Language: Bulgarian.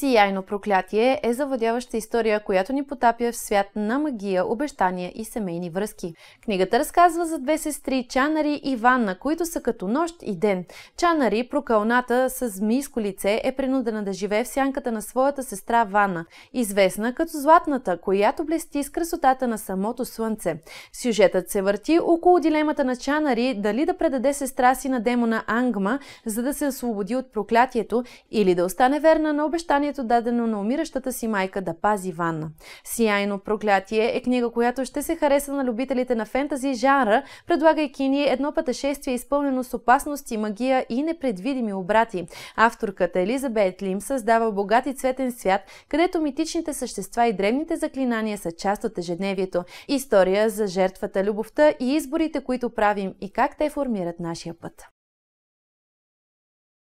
Сияйно проклятие е завладяваща история, която ни потапя в свят на магия, обещания и семейни връзки. Книгата разказва за две сестри Чанари и Ванна, които са като нощ и ден. Чанари, прокълната с змийско лице, е принудена да живее в сянката на своята сестра Ванна, известна като Златната, която блести с красотата на самото слънце. Сюжетът се върти около дилемата на Чанари дали да предаде сестра си на демона Ангма, за да се освободи от проклятието, или да остане верна на обещанието обещанието дадено на умиращата си майка да пази Ванна. Сияйно проклятие е книга, която ще се хареса на любителите на фентази жанра, предлагайки ни едно пътешествие изпълнено с опасности, магия и непредвидими обрати. Авторката Елизабет Лим създава богат и цветен свят, където митичните същества и древните заклинания са част от ежедневието. История за жертвата, любовта и изборите, които правим и как те формират нашия път.